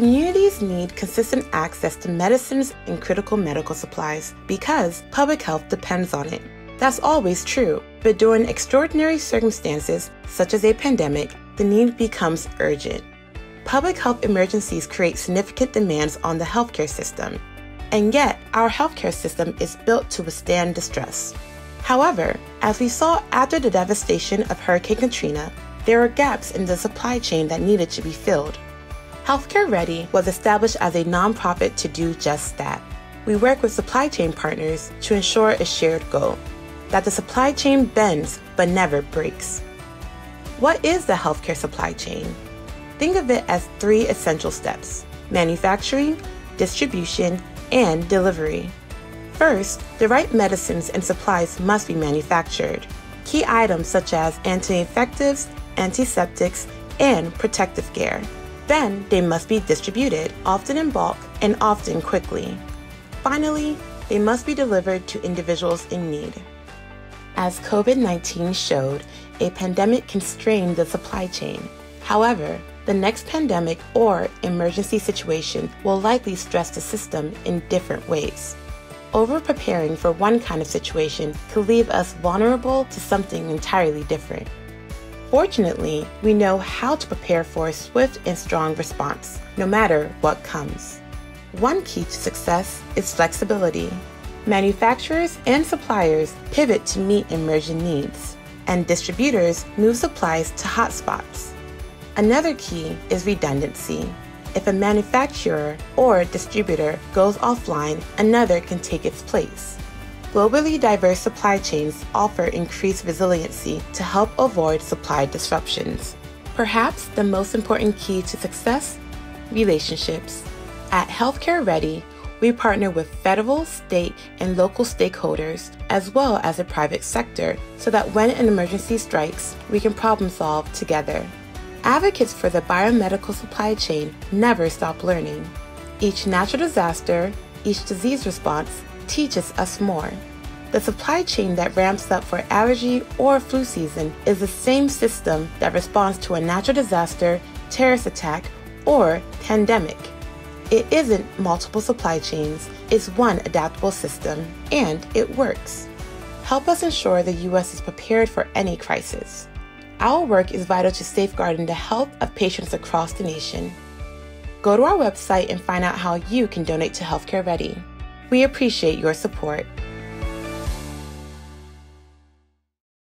Communities need consistent access to medicines and critical medical supplies because public health depends on it. That's always true, but during extraordinary circumstances, such as a pandemic, the need becomes urgent. Public health emergencies create significant demands on the healthcare system, and yet our healthcare system is built to withstand distress. However, as we saw after the devastation of Hurricane Katrina, there were gaps in the supply chain that needed to be filled. Healthcare Ready was established as a nonprofit to do just that. We work with supply chain partners to ensure a shared goal that the supply chain bends but never breaks. What is the healthcare supply chain? Think of it as three essential steps manufacturing, distribution, and delivery. First, the right medicines and supplies must be manufactured. Key items such as anti infectives, antiseptics, and protective gear. Then they must be distributed, often in bulk and often quickly. Finally, they must be delivered to individuals in need. As COVID 19 showed, a pandemic constrained the supply chain. However, the next pandemic or emergency situation will likely stress the system in different ways. Over preparing for one kind of situation could leave us vulnerable to something entirely different. Fortunately, we know how to prepare for a swift and strong response, no matter what comes. One key to success is flexibility. Manufacturers and suppliers pivot to meet emerging needs, and distributors move supplies to hotspots. Another key is redundancy. If a manufacturer or distributor goes offline, another can take its place. Globally diverse supply chains offer increased resiliency to help avoid supply disruptions. Perhaps the most important key to success relationships. At Healthcare Ready, we partner with federal, state, and local stakeholders, as well as the private sector, so that when an emergency strikes, we can problem solve together. Advocates for the biomedical supply chain never stop learning. Each natural disaster, each disease response teaches us more. The supply chain that ramps up for allergy or flu season is the same system that responds to a natural disaster, terrorist attack, or pandemic. It isn't multiple supply chains, it's one adaptable system, and it works. Help us ensure the U.S. is prepared for any crisis. Our work is vital to safeguarding the health of patients across the nation. Go to our website and find out how you can donate to Healthcare Ready. We appreciate your support.